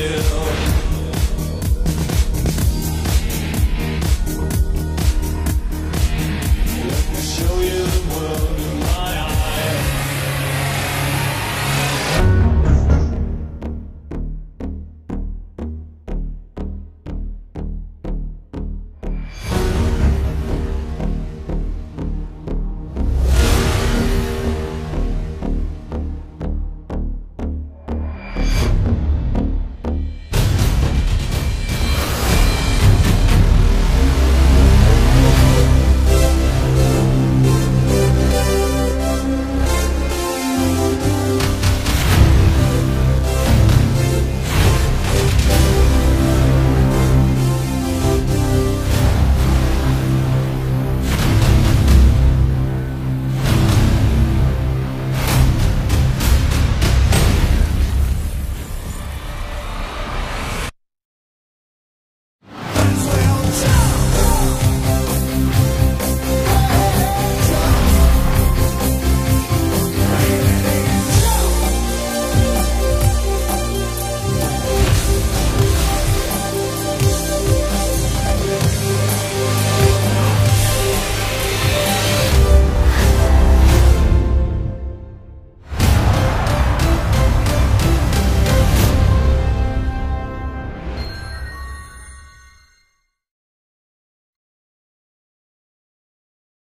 still.